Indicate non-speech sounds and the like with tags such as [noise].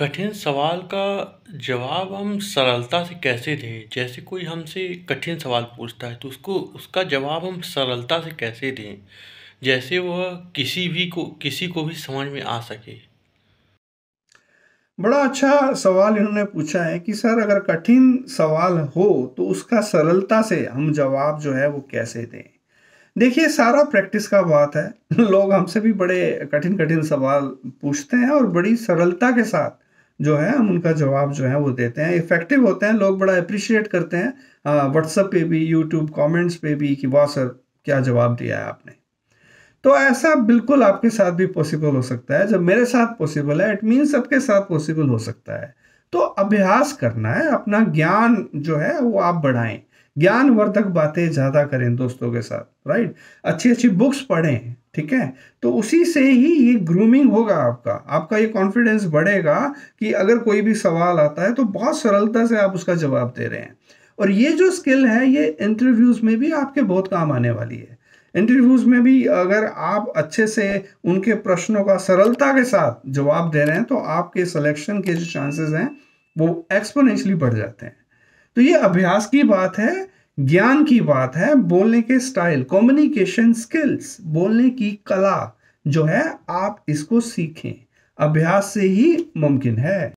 कठिन सवाल का जवाब हम सरलता से कैसे दें? जैसे कोई हमसे कठिन सवाल पूछता है तो उसको, उसका जवाब हम सरलता से कैसे दें? जैसे वह किसी भी को, किसी को भी समझ में आ सके। बड़ा अच्छा सवाल इन्होंने पूछा है कि, सर, अगर कठिन सवाल हो तो उसका सरलता से हम जवाब जो है, वो कैसे दें? देखिए, सारा प्रैक्टिस का बात है [laughs] लोग हमसे भी बड़े कठिन कठिन सवाल पूछते हैं और बड़ी सरलता के साथ जो है, हम उनका जवाब जो है वो देते हैं। इफ़ेक्टिव होते हैं, लोग बड़ा अप्रिशिएट करते हैं। व्हाट्सएप पे भी यूट्यूब कमेंट्स पे भी कि वाह सर, क्या जवाब दिया है आपने। तो ऐसा बिल्कुल आपके साथ भी पॉसिबल हो सकता है। जब मेरे साथ पॉसिबल है इट मीन सबके साथ पॉसिबल हो सकता है। तो अभ्यास करना है, अपना ज्ञान जो है वो आप बढ़ाएँ। ज्ञानवर्धक बातें ज़्यादा करें दोस्तों के साथ राइट अच्छी अच्छी बुक्स पढ़ें। ठीक है? तो उसी से ही ये ग्रूमिंग होगा आपका। आपका ये कॉन्फिडेंस बढ़ेगा कि अगर कोई भी सवाल आता है तो बहुत सरलता से आप उसका जवाब दे रहे हैं। और ये जो स्किल है, ये इंटरव्यूज़ में भी आपके बहुत काम आने वाली है। इंटरव्यूज़ में भी अगर आप अच्छे से उनके प्रश्नों का सरलता के साथ जवाब दे रहे हैं तो आपके सिलेक्शन के जो चांसेस हैं, वो एक्सपोनेंशली बढ़ जाते हैं। तो ये अभ्यास की बात है ज्ञान की बात है, बोलने के स्टाइल कम्युनिकेशन स्किल्स बोलने की कला जो है, आप इसको सीखें। अभ्यास से ही मुमकिन है।